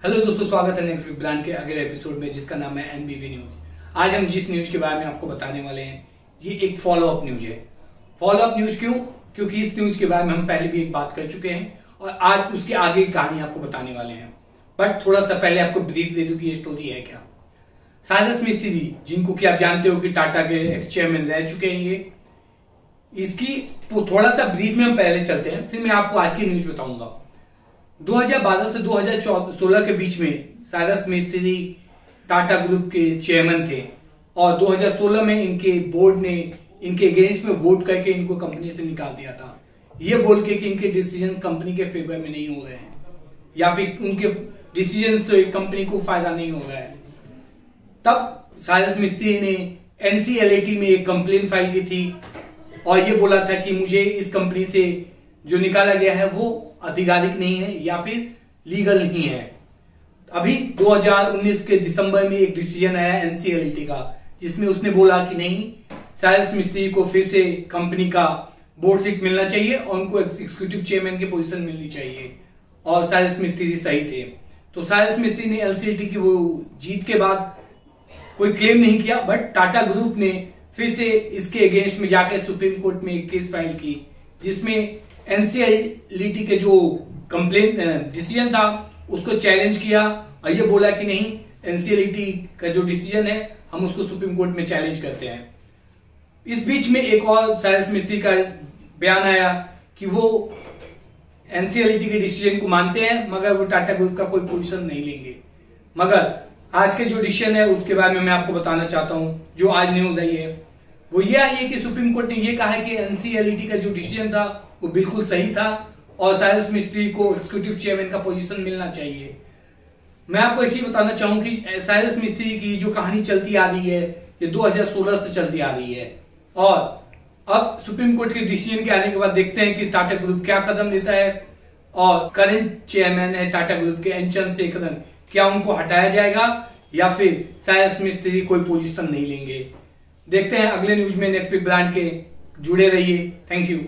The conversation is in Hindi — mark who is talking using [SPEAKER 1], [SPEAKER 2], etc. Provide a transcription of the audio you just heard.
[SPEAKER 1] हेलो दोस्तों, स्वागत है नेक्स्ट ब्रांड के अगले एपिसोड में, जिसका नाम है एनबीबी न्यूज़ आज हम जिस न्यूज़ के बारे में आपको बताने वाले हैं, ये एक फॉलो अप न्यूज़ है। फॉलो अप न्यूज़ क्यों? क्योंकि इस न्यूज़ के बारे में हम पहले भी एक बात कर चुके हैं और आज उसके आगे की कहानी आपको बताने वाले हैं। बट थोड़ा सा पहले आपको ब्रीफ दे दू की ये स्टोरी है क्या। साइरस मिस्त्री जिनको कि आप जानते हो कि टाटा के एक्स चेयरमैन रह चुके हैं ये, इसकी थोड़ा सा ब्रीफ में हम पहले चलते हैं, फिर मैं आपको आज की न्यूज़ बताऊँगा। 2012 से 2016 के बीच में साइरस मिस्त्री टाटा ग्रुप के चेयरमैन थे और 2016 में इनके बोर्ड ने, इनके अगेंस्ट में वोट करके इनको कंपनी से निकाल दिया था। ये बोल के कि इनके डिसीज़न कंपनी के फेवर में नहीं हो रहे हैं। या फिर उनके डिसीज़न से कंपनी को फ़ायदा नहीं हो रहा है। तब साइरस मिस्त्री ने एनसीएलएटी में एक कंप्लेन फ़ाइल की थी और ये बोला था कि मुझे इस कंपनी से जो निकाला गया है वो आधिकारिक नहीं है या फिर लीगल नहीं है। अभी 2019 के दिसंबर में एक डिसीज़न आया एनसीएलटी का, जिसमें उसने बोला कि नहीं साइरस मिस्त्री को फिर से कंपनी का बोर्ड सीट मिलना चाहिए और उनको एग्जीक्यूटिव चेयरमैन की पोजीशन मिलनी चाहिए। और साइरस मिस्त्री सही थे। तो साइरस मिस्त्री ने एलसीएलटी की वो जीत के बाद कोई क्लेम नहीं किया बट टाटा ग्रुप ने फिर से इसके अगेंस्ट में जाकर सुप्रीम कोर्ट में एक केस फ़ाइल की, जिसमें एनसीएलटी के जो कंप्लेन डिसीज़न था, उसको चैलेंज किया और ये बोला कि नहीं एनसीएलटी का जो डिसीज़न है, हम उसको सुप्रीम कोर्ट में चैलेंज करते हैं। इस बीच में एक और साइंस मिस्त्री का बयान आया कि वो एनसीएलटी के डिसीज़न को मानते हैं, मगर वो टाटा ग्रुप का कोई पोजिशन नहीं लेंगे। मगर आज के जो डिसीज़न है, उसके बारे में मैं आपको बताना चाहता हूँ, जो आज न्यूज़ आई है। वो ये आई है कि सुप्रीम कोर्ट ने ये कहा है कि एनसीएलटी का जो डिसीज़न था, वो बिल्कुल सही था और साइरस मिस्त्री को एग्जीक्यूटिव चेयरमैन का पोजीशन मिलना चाहिए। मैं आपको एक चीज़ बताना चाहूँ कि साइरस मिस्त्री की जो कहानी चलती आ रही है, ये 2016 से चलती आ रही है। और अब सुप्रीम कोर्ट के डिसीज़न के आने के बाद देखते हैं कि टाटा ग्रुप क्या कदम लेता है और करंट चेयरमैन है टाटा ग्रुप के एनचंद से कदम, क्या उनको हटाया जाएगा या फिर साइरस मिस्त्री कोई पोजीशन नहीं लेंगे। देखते हैं अगले न्यूज़ में नेक्स्ट ब्रांड के जुड़े रहिए। Thank you